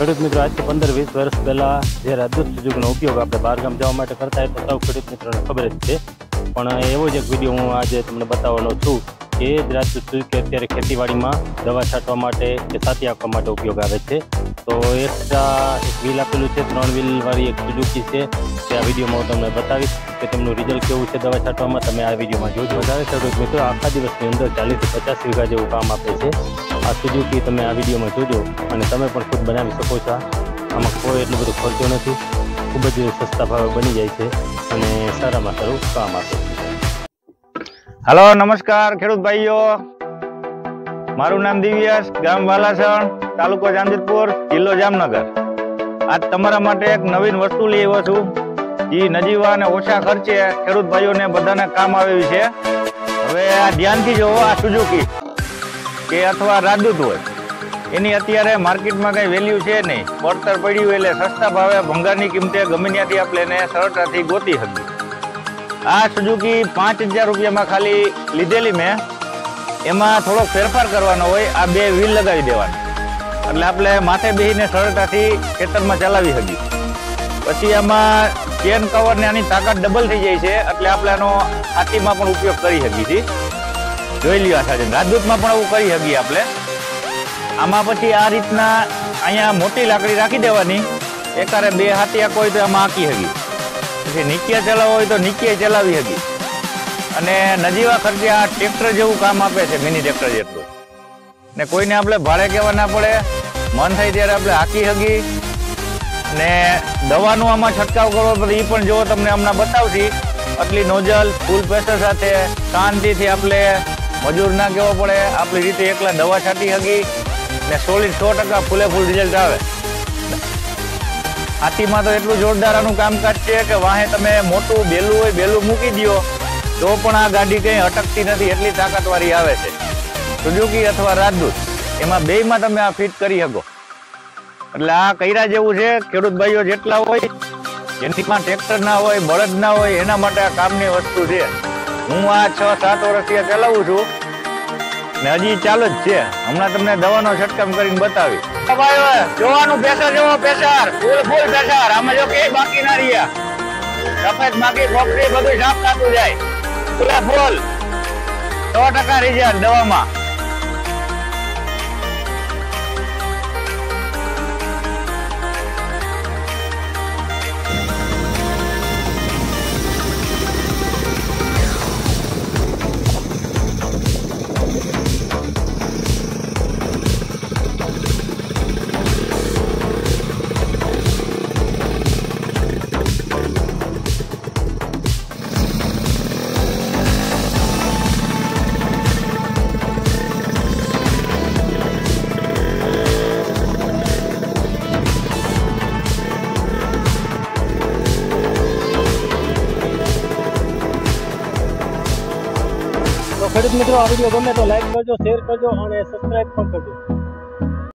ખેડૂત મિત્રો આજથી પંદર વીસ વર્ષ પહેલા જે રાજદૂત સુજુકનો ઉપયોગ આપણે બહારગામ જવા માટે કરતા હોય તો સૌ ખેડૂત મિત્રોને ખબર જ છે. પણ એવો જ એક વીડિયો હું આજે તમને બતાવવાનો છું કે જ રાજદૂત સુઝુકી અત્યારે ખેતીવાડીમાં દવા છાંટવા માટે કે સાથી આપવા માટે ઉપયોગ આવે છે. તો એક્સ્ટ્રા એક વ્હીલ આપેલું છે, ત્રણ વ્હીલ વાળી એક સુઝુકી છે. તે આ વિડીયોમાં હું તમને બતાવીશ કે તેમનું રિઝલ્ટ કેવું છે દવા છાંટવામાં. તમે આ વિડીયોમાં જોજો. વધારે ખેડૂત મિત્રો, આખા દિવસની અંદર ચાલીસથી પચાસ વીઘા જેવું કામ આપે છે. આ સુઝુકી તમે આ વિડીયોમાં જોજો અને તમે પણ ખુદ બનાવી શકો છો. આમાં કોઈ એટલો બધો ખર્ચો નથી. ખૂબ જ સસ્તા ભાવે બની જાય છે અને સારામાં સારું કામ આપે હાલો, નમસ્કાર ખેડૂત ભાઈઓ. મારું નામ દિવ્યાસ, ગામ વાલાસણ, તાલુકો જામજતપુર જિલ્લો જામનગર. આજ તમારા માટે એક નવીન વસ્તુ લઈ આવ્યો છું. જે નજીવા અને ઓછા ખર્ચે ખેડૂત ભાઈઓને બધાને કામ આવે છે. હવે આ ધ્યાનથી જોવો આ સુઝુકી કે અથવા રાજદૂત હોય. એની અત્યારે માર્કેટમાં કંઈ વેલ્યુ છે નહીં. પડતર પડ્યું એટલે સસ્તા ભાવે ભંગારની કિંમતે ગમે ત્યાંથી આપણે એને સરળતાથી ગોતી શકીએ. આ સુઝુકી પાંચ હજાર રૂપિયામાં ખાલી લીધેલી મેં. એમાં થોડોક ફેરફાર કરવાનો હોય, આ બે વ્હીલ લગાવી દેવાની. એટલે આપણે માથે બેસીને સરળતાથી ખેતરમાં ચલાવી શકીએ. પછી આમાં ચેન કવરને આની તાકાત ડબલ થઈ જાય છે, એટલે આપણે આનો હાથીમાં પણ ઉપયોગ કરી શકીએ છીએ. જોઈ આ સાથે. રાજદૂતમાં પણ આવું કરી શકીએ આપણે. આમાં પછી આ રીતના અહીંયા મોટી લાકડી રાખી દેવાની. એકારે બે હાથી આંકો હોય તો આમાં આંકી હગી. પછી નીચે ચલાવવો હોય તો નીચે ચલાવી હતી અને નજીવા ખર્ચે આ ટ્રેક્ટર જેવું કામ આપે છે, મિની ટ્રેક્ટર જેટલું. ને કોઈને આપણે ભાડે કહેવા ના પડે. મન થાય ત્યારે આપણે હાકી હગી. ને દવાનો આમાં છંટકાવ કરવો પડે એ પણ જો તમને હમણાં બતાવશી. આટલી નોઝલ, ફૂલ પ્રેશર સાથે શાંતિથી આપણે મજૂર ના કહેવો પડે. આપણી રીતે એકલા દવા છાંટી શકી ને સોલિડ સો ટકા ફૂલે ફૂલ રિઝલ્ટ આવે. હાથીમાં તો એટલું જોરદાર આનું કામકાજ છે કે વાહે તમે મોટું બેલું હોય બેલું મૂકી દો તો પણ આ ગાડી કંઈ અટકતી નથી, એટલી તાકાતવાળી આવે છે. સુઝુકી અથવા રાજદૂત, એમાં બેયમાં તમે આ ફિટ કરી શકો. એટલે આ કૈરા જેવું છે, ખેડૂત ભાઈઓ જેટલા હોય જેનીમાં ટ્રેક્ટર ના હોય, બળદ ના હોય, એના માટે આ કામની વસ્તુ છે. હું આ છ સાત વર્ષથી ચલાવું છું. ને હજી ચાલુ જ છે. હમણાં તમને દવાનો છટકામ કરીને બતાવી જોવાનું પ્રેશર જેવો પ્રેશર ફૂલ ફૂલ પ્રેશર આમાં જો કે બાકી ના રહ્યા. સફેદ બાકી, ફોકરી બધું સાફ થતું જાય. ફૂલે ફૂલ સો ટકા રિઝલ્ટ દવામાં. ખેડૂત મિત્રો આ વીડિયો ગમે તો લાઈક કરજો શેર કરજો અને સબસ્ક્રાઈબ પણ કરજો.